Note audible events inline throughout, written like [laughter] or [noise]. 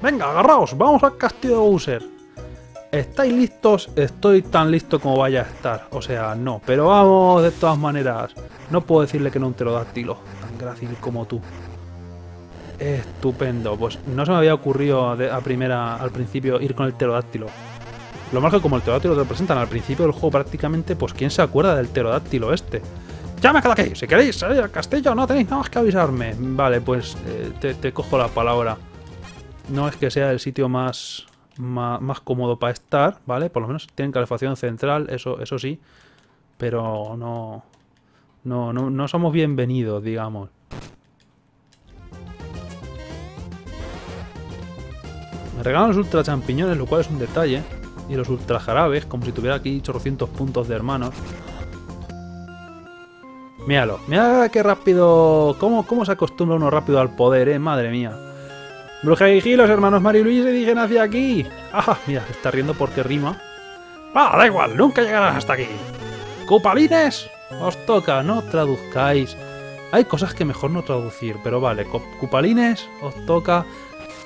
Venga, agarraos, vamos al castillo de Bowser. ¿Estáis listos? Estoy tan listo como vaya a estar. O sea, no. Pero vamos, de todas maneras. No puedo decirle que no un pterodáctilo. Tan grácil como tú. Estupendo. Pues no se me había ocurrido a primera, al principio ir con el pterodáctilo. Lo más que como el pterodáctilo te lo presentan al principio del juego prácticamente, pues ¿quién se acuerda del pterodáctilo este? ¡Ya me quedo aquí! Si queréis salir al castillo no tenéis nada más que avisarme. Vale, pues eh, te cojo la palabra. No es que sea el sitio más más, cómodo para estar, ¿vale? Por lo menos tienen calefacción central, eso, eso sí. Pero no, no, no, no somos bienvenidos, digamos. Me regalan los ultra champiñones, lo cual es un detalle. Y los ultra jarabes, como si tuviera aquí 800 puntos de hermanos. Míralo, mira qué rápido... ¿Cómo, ¿Cómo se acostumbra uno rápido al poder, eh? Madre mía. Bruja y los hermanos Mario y Luigi se dirigen hacia aquí. ¡Ah! Mira, se está riendo porque rima. ¡Ah, da igual! ¡Nunca llegarás hasta aquí! ¡Cupalines! Os toca, no traduzcáis. Hay cosas que mejor no traducir, pero vale. Cupalines, os toca.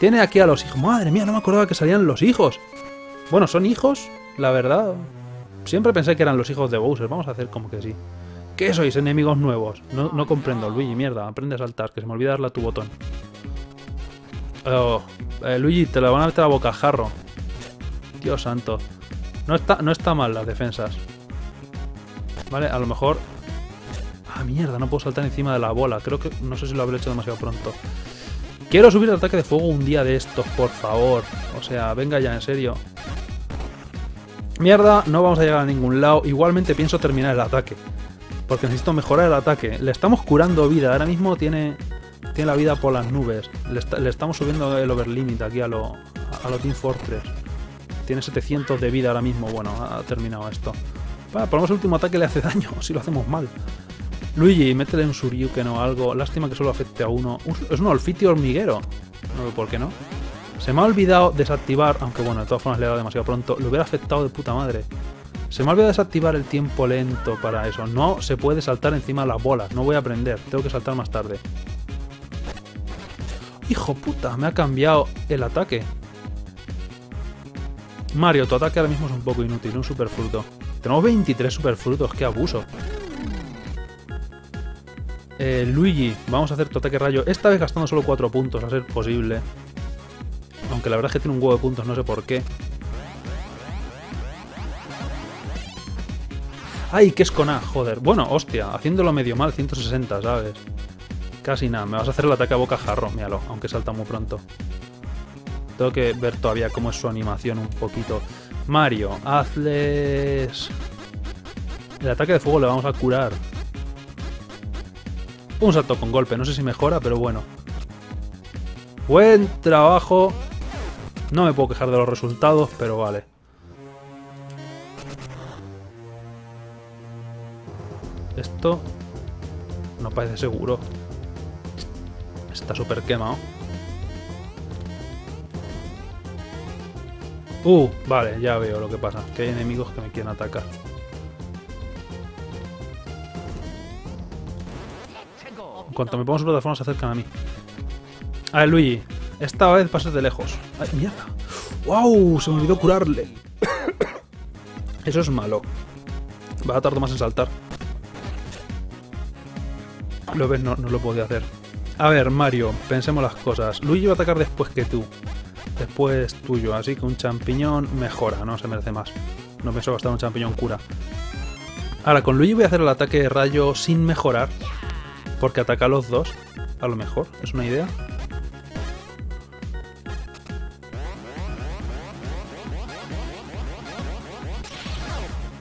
Tiene aquí a los hijos. Madre mía, no me acordaba que salían los hijos. Bueno, son hijos, la verdad. Siempre pensé que eran los hijos de Bowser. Vamos a hacer como que sí. ¿Qué sois, enemigos nuevos? No, no comprendo, Luigi, mierda. Aprende a saltar, que se me olvida darle a tu botón. Oh, eh, Luigi, te lo van a meter a bocajarro. Dios santo. No está, no está mal las defensas. Vale, a lo mejor... Ah, mierda, no puedo saltar encima de la bola. Creo que... No sé si lo habré hecho demasiado pronto. Quiero subir el ataque de fuego un día de estos, por favor. O sea, venga ya, en serio. Mierda, no vamos a llegar a ningún lado. Igualmente pienso terminar el ataque. Porque necesito mejorar el ataque. Le estamos curando vida. Ahora mismo tiene tiene la vida por las nubes. Le, estamos subiendo el overlimit aquí a lo, a lo Team Fortress. Tiene 700 de vida ahora mismo. Bueno, ha terminado esto. Lo menos el último ataque le hace [laughs] daño, si lo hacemos mal. Luigi, métele un Suryuken o algo. Lástima que solo afecte a uno. Es un olfitio hormiguero. No veo por qué no. Se me ha olvidado desactivar, aunque bueno, de todas formas le he dado demasiado pronto. Lo hubiera afectado de puta madre. Se me ha olvidado desactivar el tiempo lento para eso. No se puede saltar encima de las bolas. No voy a aprender. Tengo que saltar más tarde. Hijo puta, me ha cambiado el ataque. Mario, tu ataque ahora mismo es un poco inútil, un superfruto. Tenemos 23 superfrutos, qué abuso. Eh, Luigi, vamos a hacer tu ataque rayo. Esta vez gastando solo 4 puntos, a ser posible. Aunque la verdad es que tiene un huevo de puntos, no sé por qué. ¡Ay, qué es con A! Joder. Bueno, hostia, haciéndolo medio mal, 160, ¿sabes? Casi nada, me vas a hacer el ataque a boca jarro, míralo, aunque salta muy pronto. Tengo que ver todavía cómo es su animación un poquito. Mario, hazles... El ataque de fuego le vamos a curar. Un salto con golpe, no sé si mejora, pero bueno. Buen trabajo. No me puedo quejar de los resultados, pero vale. Esto no parece seguro. Está súper quemado. Uh, vale, ya veo lo que pasa. Que hay enemigos que me quieren atacar. En cuanto me pongo su plataforma se acercan a mí. A ver, Luigi. Esta vez pases de lejos. ¡Ay, mierda! ¡Wow! Se me olvidó curarle. [coughs] Eso es malo. Va a tardar más en saltar. Lo ves, no, no lo podía hacer. A ver, Mario, pensemos las cosas. Luigi va a atacar después que tú. Después tuyo, así que un champiñón mejora, no se merece más. No pienso gastar un champiñón cura. Ahora, con Luigi voy a hacer el ataque de rayo sin mejorar. Porque ataca a los dos. A lo mejor, es una idea.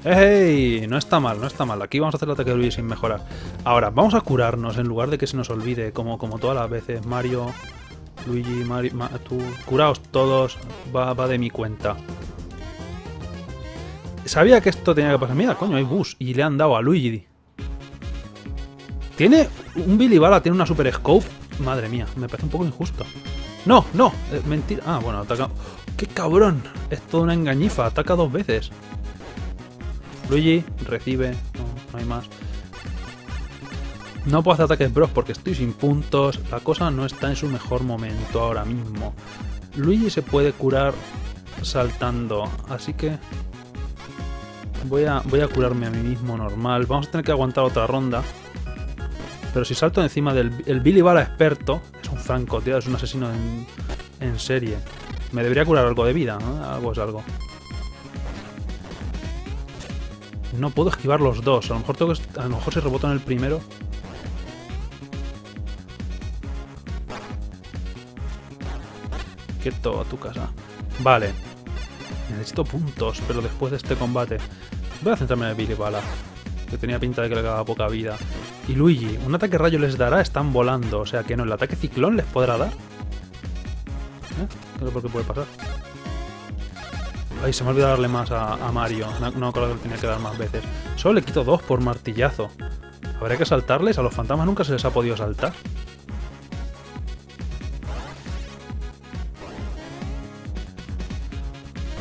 ¡Hey! No está mal, no está mal. Aquí vamos a hacer el ataque de Luigi sin mejorar. Ahora, vamos a curarnos en lugar de que se nos olvide, como, como todas las veces. Mario, Luigi, Mario, tú, curaos todos, va, va de mi cuenta. Sabía que esto tenía que pasar. Mira, coño, hay bus. Y le han dado a Luigi. Tiene un Billy Bala, tiene una Super Scope. Madre mía, me parece un poco injusto. No, no, eh, mentira. Ah, bueno, ataca... ¡Qué cabrón! Es toda una engañifa, ataca dos veces. Luigi recibe, no, hay más. No puedo hacer ataques bros porque estoy sin puntos. La cosa no está en su mejor momento ahora mismo. Luigi se puede curar saltando, así que voy a, voy a curarme a mí mismo normal. Vamos a tener que aguantar otra ronda. Pero si salto encima del el Billy Bala experto, es un franco, tío, es un asesino en, en serie. Me debería curar algo de vida, ¿no? Algo es algo. No puedo esquivar los dos. A lo mejor tengo a lo mejor en el primero. Quieto a tu casa. Vale. Necesito puntos, pero después de este combate. Voy a centrarme en el Billy Bala. Que tenía pinta de que le quedaba poca vida. Y Luigi, un ataque rayo les dará, están volando. O sea que no, el ataque ciclón les podrá dar. ¿Eh? No sé por qué puede pasar. Ay, se me ha olvidado darle más a, Mario. No, no creo que le tenía que dar más veces. Solo le quito dos por martillazo. Habría que saltarles. A los fantasmas nunca se les ha podido saltar.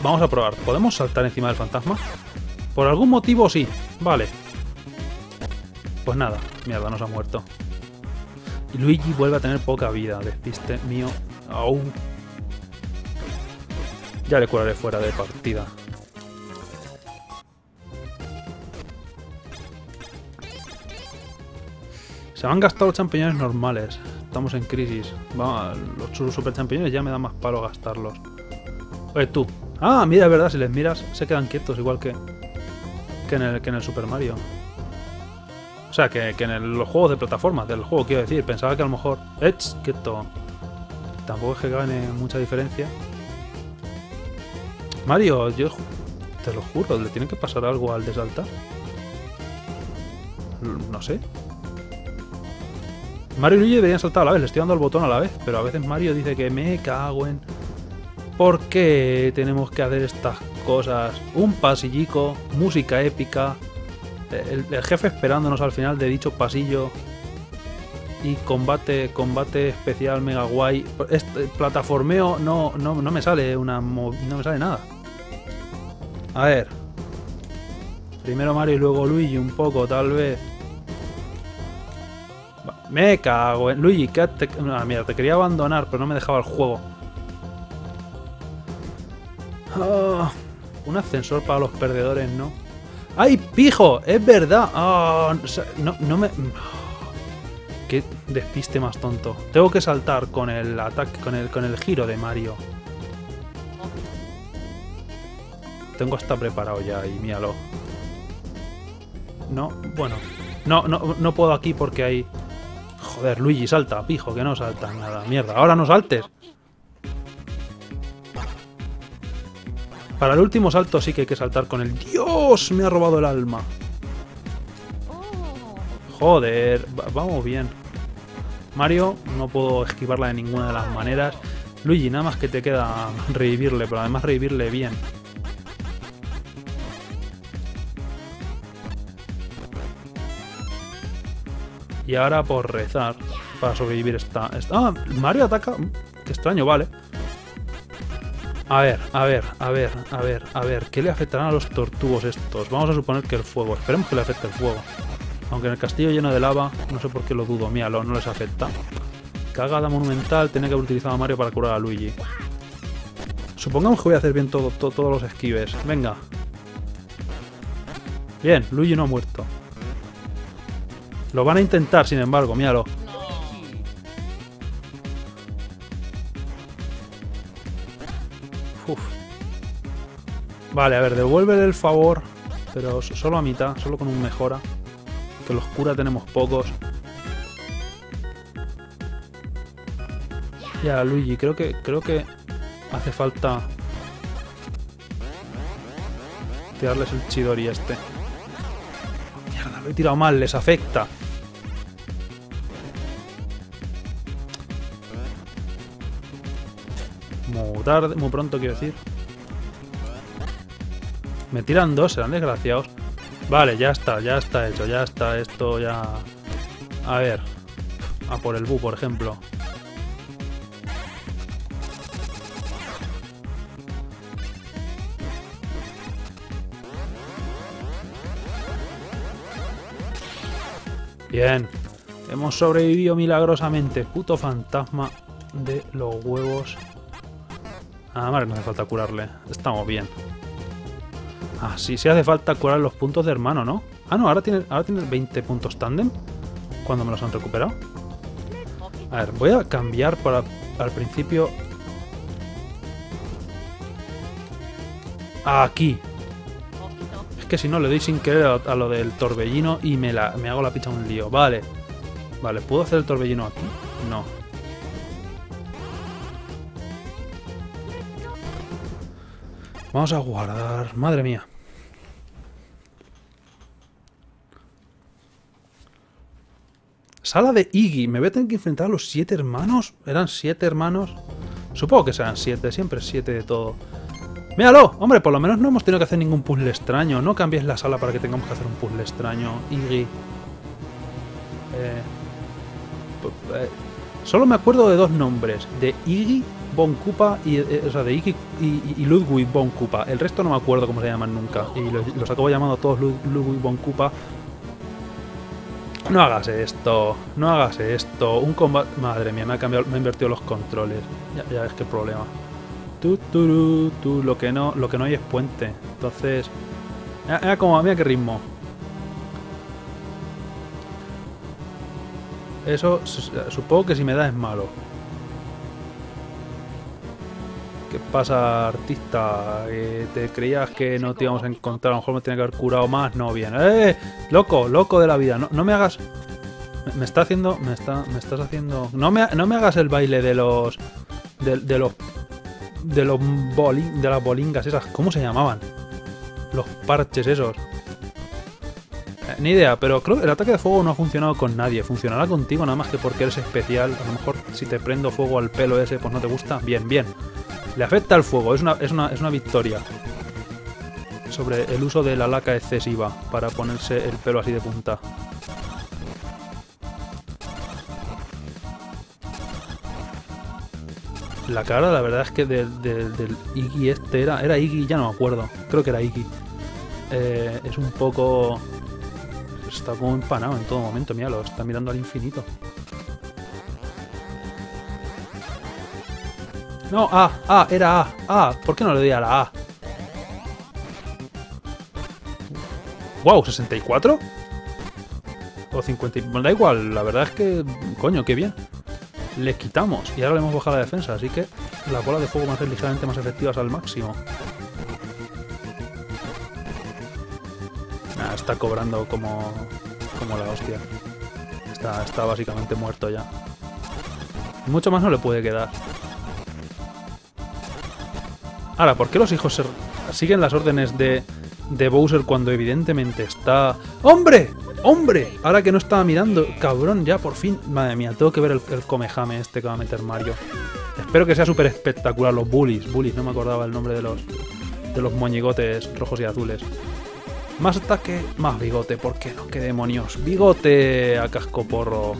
Vamos a probar. ¿Podemos saltar encima del fantasma? Por algún motivo sí. Vale. Pues nada. Mierda, nos ha muerto. Luigi vuelve a tener poca vida. Despiste mío. Au. Ya le curaré fuera de partida. Se han gastado los champiñones normales. Estamos en crisis. Vamos, los super champiñones ya me da más palo gastarlos. Oye, tú. Ah, mira, es verdad, si les miras se quedan quietos, igual que, que, en, el, que en el Super Mario. O sea, que, que en el, los juegos de plataformas del juego, quiero decir. Pensaba que a lo mejor... ¡Ech! Quieto. Tampoco es que gane mucha diferencia. Mario, yo te lo juro, ¿le tiene que pasar algo al de saltar? No sé. Mario y Luigi deberían saltar a la vez, le estoy dando el botón a la vez, pero a veces Mario dice que me cago en... ¿Por qué tenemos que hacer estas cosas? Un pasillico, música épica, el jefe esperándonos al final de dicho pasillo y combate combate especial mega guay. Este, plataformeo no, no, no me sale una no me sale nada. A ver. Primero Mario y luego Luigi un poco, tal vez. Me cago en... Luigi, que te... Ah, mira, te quería abandonar, pero no me dejaba el juego. Oh, un ascensor para los perdedores, ¿no? ¡Ay, pijo! ¡Es verdad! Oh, no, no me... Despiste más tonto. Tengo que saltar con el ataque, con el, con el giro de Mario. Tengo hasta preparado ya y míralo. No, bueno. No, no, no puedo aquí porque hay... Joder, Luigi, salta, pijo, que no salta nada. Mierda, ahora no saltes. Para el último salto sí que hay que saltar con el... ¡Dios! Me ha robado el alma. Joder, vamos bien. Mario, no puedo esquivarla de ninguna de las maneras. Luigi, nada más que te queda [laughs] revivirle, pero además revivirle bien. Y ahora por rezar para sobrevivir esta... esta... ¡Ah! Mario ataca... Qué extraño, vale. A ver, a ver, a ver, a ver, a ver. ¿Qué le afectarán a los tortugos estos? Vamos a suponer que el fuego. Esperemos que le afecte el fuego. Aunque en el castillo lleno de lava, no sé por qué lo dudo. Míralo, no les afecta. Cagada monumental, tenía que haber utilizado a Mario para curar a Luigi. Supongamos que voy a hacer bien todo, todo, todos los esquives. Venga. Bien, Luigi no ha muerto. Lo van a intentar, sin embargo, míralo. Uf. Vale, a ver, devuélvele el favor. Pero solo a mitad, solo con un mejora. Los cura tenemos pocos. Ya, Luigi, creo que creo que hace falta tirarles el Chidori este. Mierda, lo he tirado mal, les afecta. Muy tarde, muy pronto quiero decir. Me tiran dos, serán desgraciados. Vale, ya está, ya está hecho, ya está esto ya... A ver. A por el Bu, por ejemplo. Bien. Hemos sobrevivido milagrosamente. Puto fantasma de los huevos. Ah, vale, no hace falta curarle. Estamos bien. Ah, sí, sí hace falta curar los puntos de hermano, ¿no? Ah, no, ahora tiene, ahora tiene 20 puntos tándem. Cuando me los han recuperado. A ver, voy a cambiar para al principio... Aquí. Es que si no le doy sin querer a, a lo del torbellino y me, la, me hago la picha un lío. Vale. Vale, ¿puedo hacer el torbellino aquí? No. Vamos a guardar... Madre mía. Sala de Iggy. Me voy a tener que enfrentar a los siete hermanos. ¿Eran siete hermanos? Supongo que serán siete. Siempre siete de todo. ¡Míralo! Hombre, por lo menos no hemos tenido que hacer ningún puzzle extraño. No cambies la sala para que tengamos que hacer un puzzle extraño. Iggy. Eh, eh, solo me acuerdo de dos nombres. De Iggy Von Koopa y, eh, o sea, de Iggy y, Ludwig Von Koopa. El resto no me acuerdo cómo se llaman nunca. Y los, los acabo llamando todos Ludwig Von Koopa no hagas esto, no hagas esto. Un combate... Madre mía, me ha cambiado, me ha invertido los controles. Ya, ya ves qué problema. Tu, tu, tu, lo que no, lo que no hay es puente. Entonces, mira, como, mira qué ritmo. Eso supongo que si me da es malo. ¿Qué pasa, artista? ¿Te creías que no te íbamos a encontrar? A lo mejor me tiene que haber curado más. No, bien. ¡Eh! Loco, loco de la vida. No, no me hagas... Me, está haciendo... Me, está, me estás haciendo... No me, no me hagas el baile de los... De, de los... De los bolin, de las bolingas esas. ¿Cómo se llamaban? Los parches esos. Eh, ni idea, pero creo que el ataque de fuego no ha funcionado con nadie. Funcionará contigo nada más que porque eres especial. A lo mejor si te prendo fuego al pelo ese, pues no te gusta. Bien, bien. Le afecta el fuego, es una, es una, es una victoria. Sobre el uso de la laca excesiva para ponerse el pelo así de punta. La cara, la verdad es que del, del, Iggy este era... Era Iggy, ya no me acuerdo. Creo que era Iggy. Eh, es un poco... Está como empanado en todo momento, míralo, está mirando al infinito. No, A, A, era A, A. ¿Por qué no le doy a la A? Wow, 64 o 50, da igual, la verdad es que coño, qué bien. Le quitamos y ahora le hemos bajado la defensa, así que las bolas de fuego van a ser ligeramente más efectivas al máximo. Nah, está cobrando como como la hostia. Está, está básicamente muerto ya. Mucho más no le puede quedar. Ahora, ¿por qué los hijos siguen las órdenes de, Bowser cuando evidentemente está... ¡Hombre! ¡Hombre! Ahora que no estaba mirando, cabrón, ya por fin. Madre mía, tengo que ver el, el comejame este que va a meter Mario. Espero que sea súper espectacular. Los bullies, bullies, no me acordaba el nombre de los de los moñigotes rojos y azules. Más ataque, más bigote, ¿por qué no? ¡Qué demonios! Bigote a casco porro.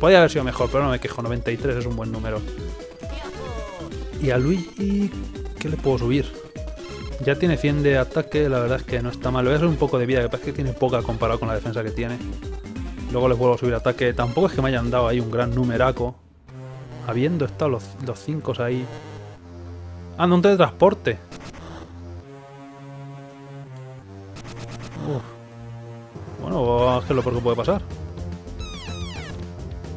Podría haber sido mejor, pero no me quejo. 93 es un buen número. Y a Luigi ¿Qué le puedo subir? Ya tiene 100 de ataque, la verdad es que no está mal. Le voy a subir un poco de vida, que parece que tiene poca comparado con la defensa que tiene. Luego le vuelvo a subir ataque. Tampoco es que me hayan dado ahí un gran numeraco. Habiendo estado los 5 ahí. Ah, no, un teletransporte. Bueno, es que lo peor que puede pasar.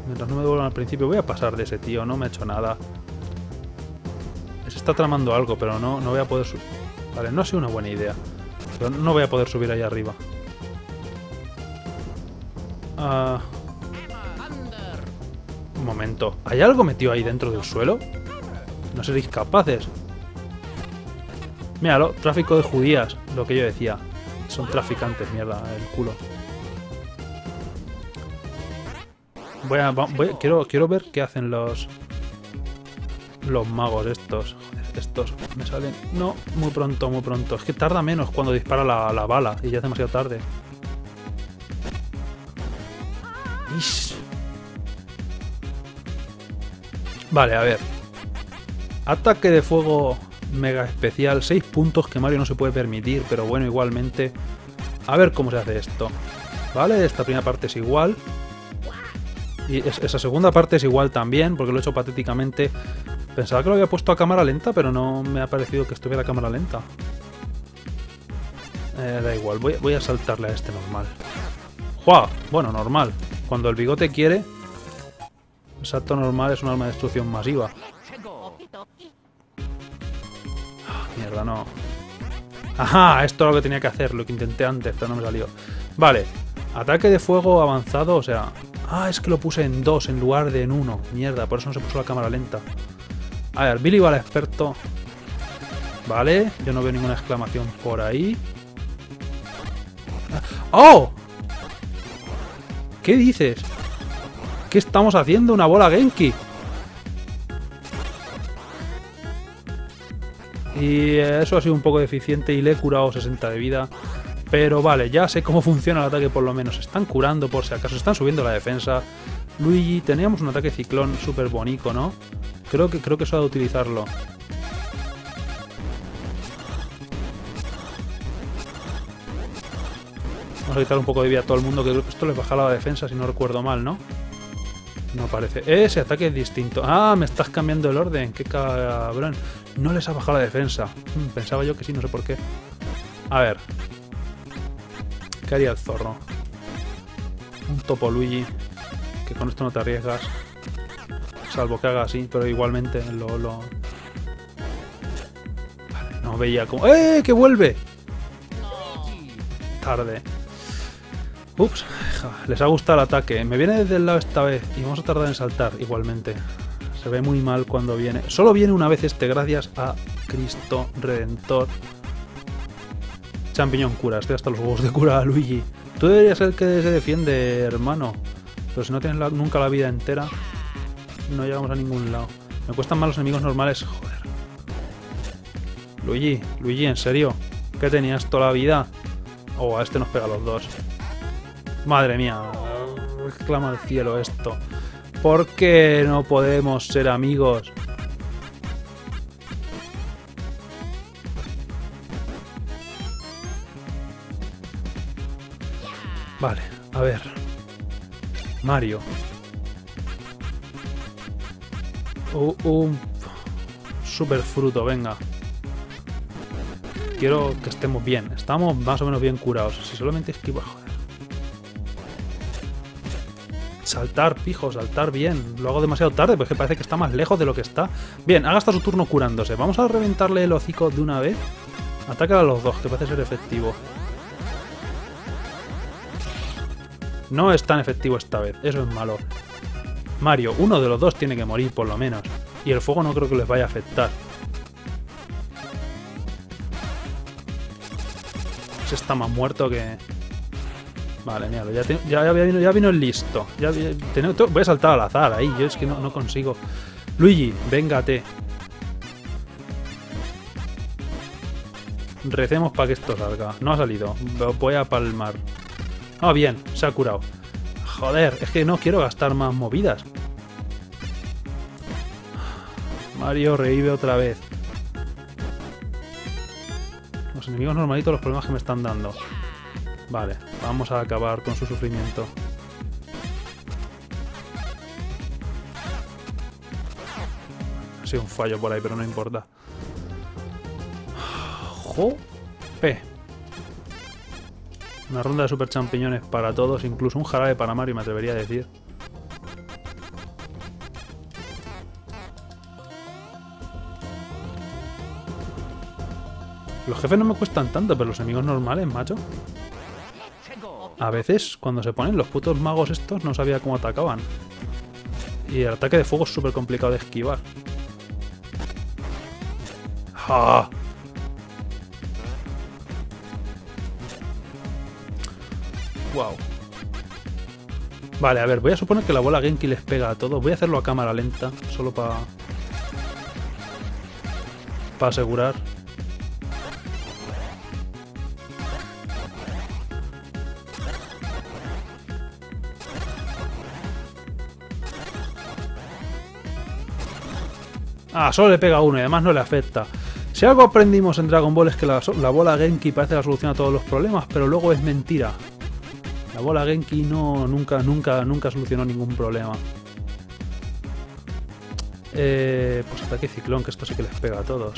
Mientras no me devuelvan al principio, voy a pasar de ese tío. No me ha hecho nada está tramando algo, pero no, no voy a poder subir. Vale, no ha sido una buena idea. Pero no voy a poder subir ahí arriba. Uh... Un momento. ¿Hay algo metido ahí dentro del suelo? ¿No seréis capaces? Míralo, tráfico de judías. Lo que yo decía. Son traficantes, mierda, el culo. Voy a, quiero, quiero ver qué hacen los, los magos estos. Estos me salen... No, muy pronto, muy pronto. Es que tarda menos cuando dispara la, la bala y ya es demasiado tarde. Vale, a ver. Ataque de fuego mega especial. 6 puntos que Mario no se puede permitir, pero bueno, igualmente. A ver cómo se hace esto. Vale, esta primera parte es igual. Y esa segunda parte es igual también, porque lo he hecho patéticamente. Pensaba que lo había puesto a cámara lenta, pero no me ha parecido que estuviera a cámara lenta. Eh, da igual, voy, a saltarle a este normal. ¡Jua! Bueno, normal. Cuando el bigote quiere, el salto normal es un arma de destrucción masiva. Ah, mierda, no. Ajá, esto es lo que tenía que hacer, lo que intenté antes, pero no me salió. Vale, ataque de fuego avanzado, o sea... Ah, es que lo puse en dos en lugar de en uno. Mierda, por eso no se puso la cámara lenta. A ver, Billy va al experto. Vale, yo no veo ninguna exclamación por ahí. ¡Oh! ¿Qué dices? ¿Qué estamos haciendo? ¿Una bola Genki? Y eso ha sido un poco deficiente y le he curado 60 de vida. Pero vale, ya sé cómo funciona el ataque por lo menos. Están curando por si acaso, están subiendo la defensa. Luigi, teníamos un ataque ciclón súper bonito, ¿no? Creo que, creo que eso ha de utilizarlo. Vamos a quitar un poco de vida a todo el mundo, que esto les baja la defensa si no recuerdo mal, ¿no? No parece. Ese ataque es distinto. Ah, me estás cambiando el orden. Qué cabrón. No les ha bajado la defensa. Hmm, pensaba yo que sí, no sé por qué. A ver. ¿Qué haría el zorro? Un topo Luigi. Que con esto no te arriesgas. Salvo que haga así, pero igualmente lo... lo... Vale, no veía como... ¡Eh! ¡Que vuelve! Tarde. Ups, les ha gustado el ataque. Me viene desde el lado esta vez y vamos a tardar en saltar igualmente. Se ve muy mal cuando viene. Solo viene una vez este gracias a Cristo Redentor. Champiñón cura, estoy hasta los huevos de cura a Luigi. Tú deberías ser el que se defiende, hermano. Pero si no tienes nunca la vida entera, no llegamos a ningún lado. Me cuestan más los enemigos normales, joder. Luigi, Luigi, ¿en serio? ¿Qué tenías toda la vida? Oh, a este nos pega a los dos. Madre mía, clama al cielo esto. ¿Por qué no podemos ser amigos? Vale, a ver. Mario. Un super fruto, venga. Quiero que estemos bien. Estamos más o menos bien curados. Si solamente esquivo... Saltar, pijo, saltar bien. Lo hago demasiado tarde, porque parece que está más lejos de lo que está. Bien, haga hasta su turno curándose. Vamos a reventarle el hocico de una vez. Ataca a los dos, que parece ser efectivo. No es tan efectivo esta vez, eso es malo. Mario, uno de los dos tiene que morir por lo menos. Y el fuego no creo que les vaya a afectar. Ese está más muerto que... Vale, mira, ya, ya, vino, ya, vino, el listo. Ya, voy a saltar al azar ahí, yo es que no, no consigo. Luigi, véngate. Recemos para que esto salga. No ha salido. Voy a palmar. Ah, bien, se ha curado. Joder, es que no quiero gastar más movidas. Mario revive otra vez. Los enemigos normalitos, los problemas que me están dando. Vale, vamos a acabar con su sufrimiento. Ha sido un fallo por ahí, pero no importa. Jope. Una ronda de super champiñones para todos, incluso un jarabe para Mario, me atrevería a decir. Los jefes no me cuestan tanto, pero los enemigos normales, macho. A veces, cuando se ponen los putos magos estos, no sabía cómo atacaban. Y el ataque de fuego es súper complicado de esquivar. ¡Ja! Wow. Vale, a ver, voy a suponer que la bola Genki les pega a todos. Voy a hacerlo a cámara lenta, solo para... Para asegurar. Ah, solo le pega uno y además no le afecta. Si algo aprendimos en Dragon Ball es que la, bola Genki parece la solución a todos los problemas, pero luego es mentira. La bola Genki no, nunca, nunca, nunca solucionó ningún problema. Eh, pues ataque ciclón, que esto sí que les pega a todos.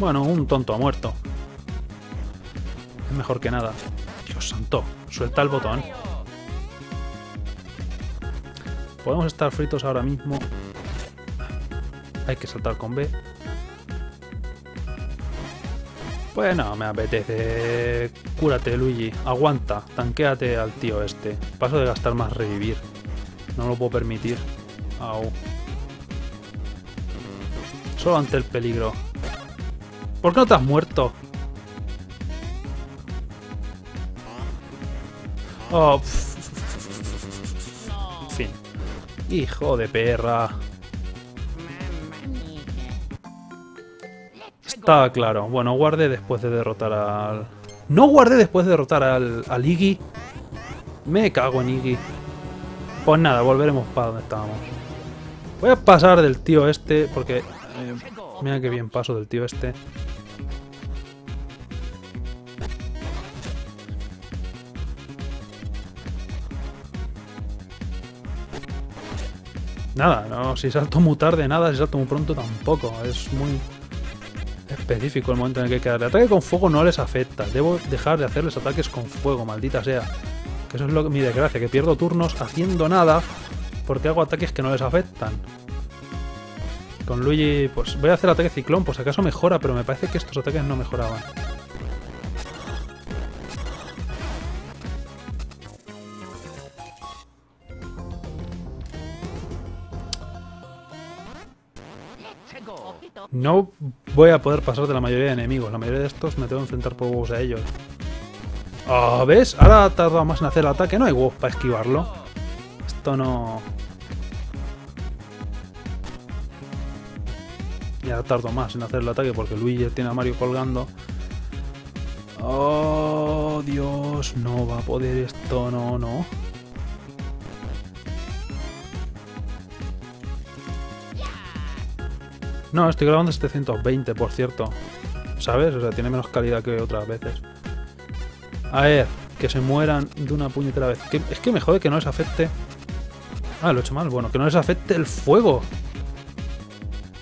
Bueno, un tonto ha muerto. Es mejor que nada. Dios santo, suelta el botón. Podemos estar fritos ahora mismo. Hay que saltar con B. Bueno, me apetece. Cúrate, Luigi. Aguanta. Tanquéate al tío este. Paso de gastar más revivir. No lo puedo permitir. Au. Solo ante el peligro. ¿Por qué no te has muerto? Oh, fin. Hijo de perra. Está claro. Bueno, guardé después de derrotar al... No guardé después de derrotar al, al Iggy. Me cago en Iggy. Pues nada, volveremos para donde estábamos. Voy a pasar del tío este, porque... Eh, mira qué bien paso del tío este. Nada, no, si salto muy tarde, nada, si salto muy pronto tampoco. Es muy específico el momento en el que hay. Ataque con fuego no les afecta. Debo dejar de hacerles ataques con fuego, maldita sea. Que eso es lo mi desgracia, que pierdo turnos haciendo nada porque hago ataques que no les afectan. Con Luigi, pues voy a hacer ataque ciclón, pues acaso mejora, pero me parece que estos ataques no mejoraban. No voy a poder pasar de la mayoría de enemigos. La mayoría de estos me tengo que enfrentar por huevos a ellos. Ah, ¿ves? Ahora ha tardado más en hacer el ataque. No hay huevos para esquivarlo. Esto no... Ya tardo más en hacer el ataque porque Luigi tiene a Mario colgando. Oh, Dios. No va a poder esto. No, no. No, estoy grabando 720, por cierto. ¿Sabes? O sea, tiene menos calidad que otras veces. A ver, que se mueran de una puñetera vez. es que me jode que no les afecte... Ah, lo he hecho mal. Bueno, que no les afecte el fuego.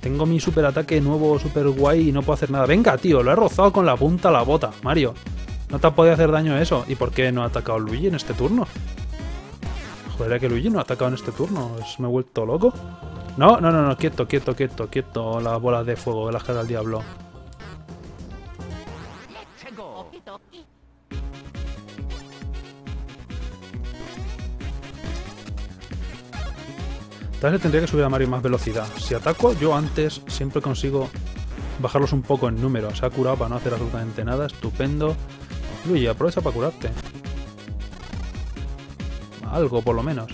Tengo mi super ataque nuevo, super guay y no puedo hacer nada. Venga, tío, lo he rozado con la punta a la bota. Mario, no te ha podido hacer daño eso. ¿Y por qué no ha atacado Luigi en este turno? Joder, que Luigi no ha atacado en este turno. ¿Me he vuelto loco? No, no, no, no, quieto, quieto, quieto, quieto. Las bolas de fuego, las que da el diablo. Tal vez tendría que subir a Mario más velocidad. Si ataco, yo antes siempre consigo bajarlos un poco en número. Se ha curado para no hacer absolutamente nada. Estupendo. Luigi, aprovecha para curarte. Algo, por lo menos.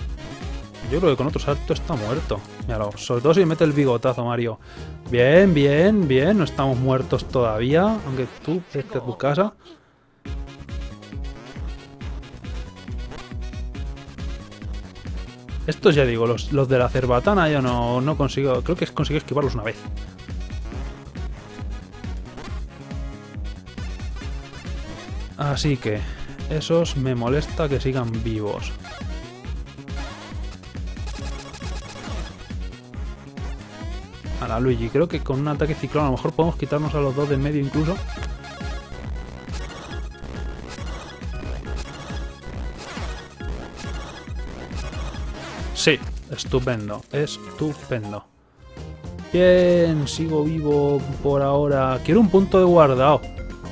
Yo creo que con otro salto está muerto. Míralo, sobre todo si mete el bigotazo, Mario. Bien, bien, bien. No estamos muertos todavía. Aunque tú estés a tu casa. Estos ya digo, los, de la cerbatana yo no, no consigo... Creo que consigo esquivarlos una vez. Así que... Esos me molesta que sigan vivos. Luigi. Creo que con un ataque ciclón a lo mejor podemos quitarnos a los dos de medio incluso. Sí, estupendo, estupendo. Bien, sigo vivo por ahora. Quiero un punto de guardado.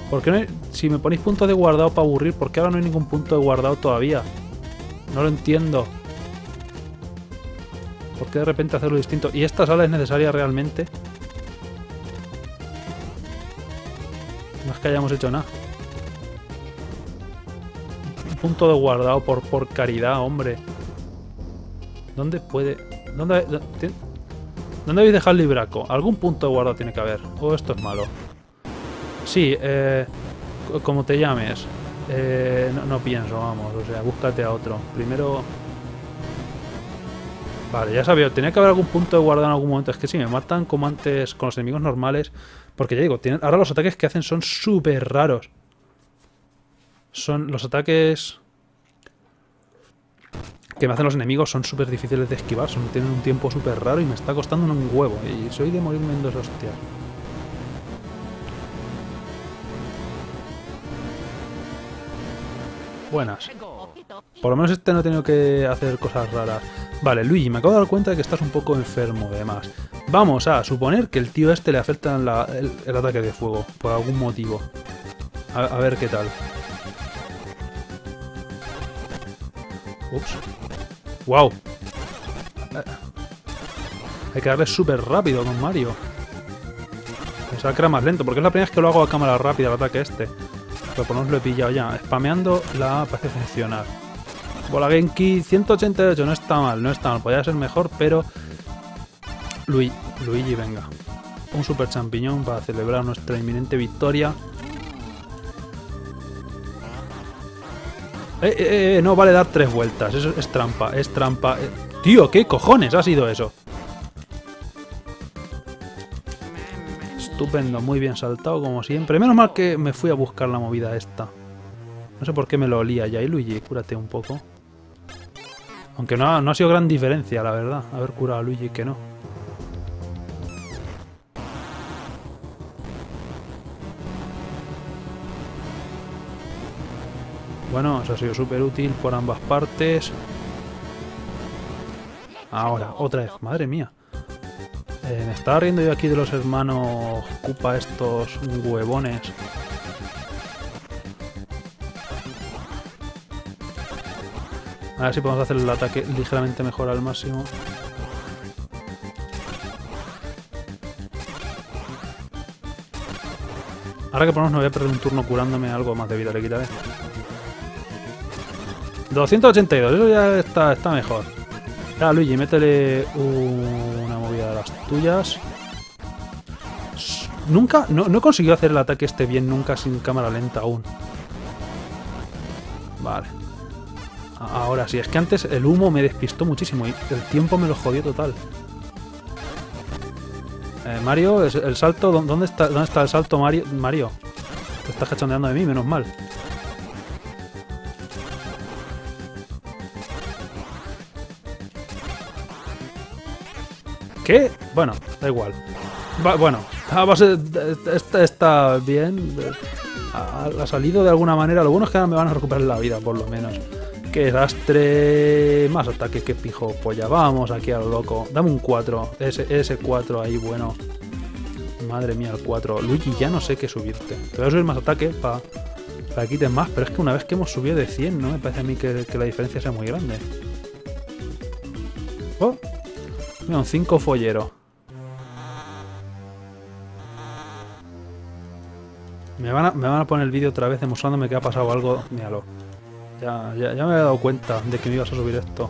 ¿Por qué no si me ponéis puntos de guardado para aburrir, ¿por qué ahora no hay ningún punto de guardado todavía? No lo entiendo. ¿Por qué de repente hacerlo distinto? ¿Y esta sala es necesaria realmente? No es que hayamos hecho nada. Un punto de guardado por, por caridad, hombre. ¿Dónde puede...? ¿Dónde, ¿Dónde habéis dejado el libraco? Algún punto de guardado tiene que haber. O esto es malo. Sí, eh, como te llames. Eh, no pienso, vamos. O sea, búscate a otro. Primero Vale, ya sabía, tenía que haber algún punto de guardado en algún momento. Es que si me matan como antes con los enemigos normales. Porque ya digo, ahora los ataques que hacen son súper raros. Son los ataques que me hacen los enemigos son súper difíciles de esquivar. Son, tienen un tiempo súper raro y me está costando un huevo. Y soy de morirme en dos hostias. Buenas. Por lo menos este no ha tenido que hacer cosas raras. Vale, Luigi, me acabo de dar cuenta de que estás un poco enfermo, además. Vamos a suponer que el tío este le afecta el, ataque de fuego, por algún motivo. A, ver qué tal. Ups. ¡Wow! Hay que darle súper rápido con Mario. Pensaba que era más lento, porque es la primera vez que lo hago a cámara rápida el ataque este. Pero por lo menos lo he pillado ya. Spameando la parece funcionar. Bola Genki 188, no está mal, no está mal. Podría ser mejor, pero... Luigi, Luigi, venga. Un super champiñón para celebrar nuestra inminente victoria. Eh, eh, eh, no vale dar tres vueltas. Eso es trampa, es trampa. Eh, tío, ¿qué cojones ha sido eso? Estupendo, muy bien saltado como siempre. Menos mal que me fui a buscar la movida esta. No sé por qué me lo olía ya. Y Luigi, cúrate un poco. Aunque no ha, sido gran diferencia, la verdad. Haber curado a Luigi que no. Bueno, eso ha sido súper útil por ambas partes. Ahora, otra vez. Madre mía. Eh, me estaba riendo yo aquí de los hermanos Koopa estos huevones. A ver si podemos hacer el ataque ligeramente mejor al máximo. Ahora que menos no voy a perder un turno curándome algo más de vida, le quitaré. 282, eso ya está, está mejor. Ya, Luigi, métele una movida de las tuyas. Nunca, no, no he conseguido hacer el ataque este bien nunca sin cámara lenta aún. Vale. Ahora sí, es que antes el humo me despistó muchísimo y el tiempo me lo jodió total. Eh, Mario, el salto, ¿dónde está, ¿dónde está el salto Mario? Mario, te estás cachondeando de mí, menos mal. ¿Qué? Bueno, da igual. bueno, está, está bien. ha, salido de alguna manera. Lo bueno es que ahora me van a recuperar la vida, por lo menos. ¡Qué desastre! Más ataque que pijo polla. Vamos aquí a lo loco. Dame un 4. Ese, ese 4 ahí, bueno. Madre mía, el 4. Luigi, ya no sé qué subirte. Te voy a subir más ataque para que quites más. Pero es que una vez que hemos subido de 100, no me parece a mí que, la diferencia sea muy grande. ¡Oh! Un 5 follero. Me van, a, me van a poner el vídeo otra vez demostrándome que ha pasado algo. Míralo. Ya, ya, me he dado cuenta de que me ibas a subir esto.